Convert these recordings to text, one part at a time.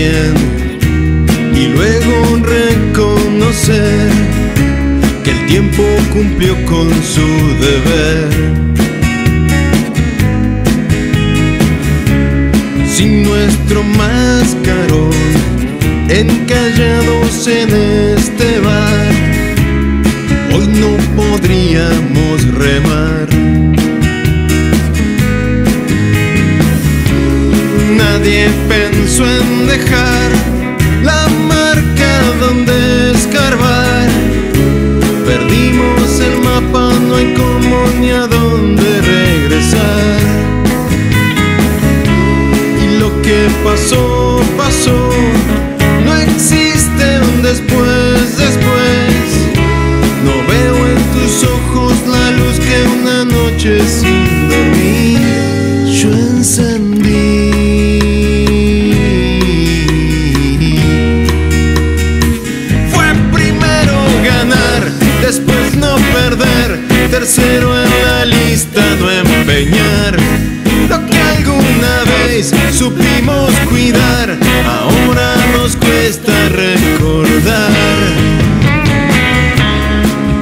y luego reconocer que el tiempo cumplió con su deber. Sin nuestro mascarón, encallados en el Nadie pensó en dejar la marca donde escarbar. Perdimos el mapa, no hay cómo ni a dónde regresar. Y lo que pasó, pasó. No existe un después, después. No veo en tus ojos la luz que una noche tercero en la lista no empeñar. Lo que alguna vez supimos cuidar, ahora nos cuesta recordar.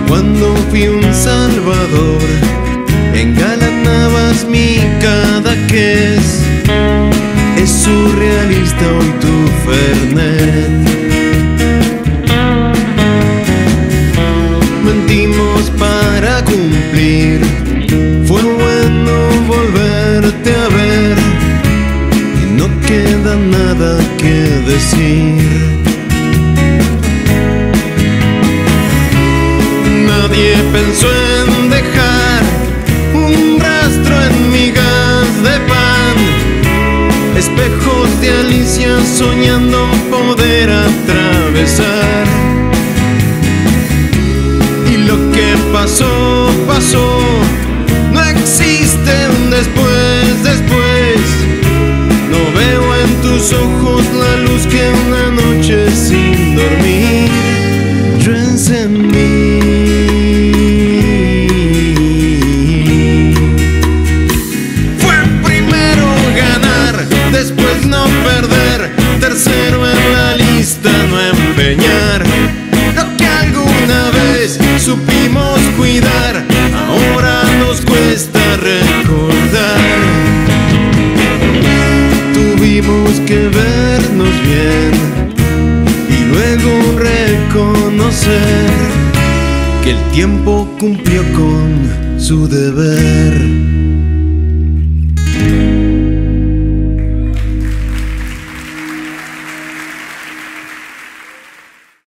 Cuando fui un salvador, engalanabas mi cadaqués. Es surrealista hoy tu Fernet. Fue bueno volverte a ver. Y no queda nada que decir. Nadie pensó en dejar un rastro en migas de pan. Espejos de Alicia soñando poder atravesar. Tus ojos la luz que una noche sin dormir yo encendí. Fue primero ganar, después no perder, tercero en la lista no empeñar. Que vernos bien y luego reconocer que el tiempo cumplió con su deber.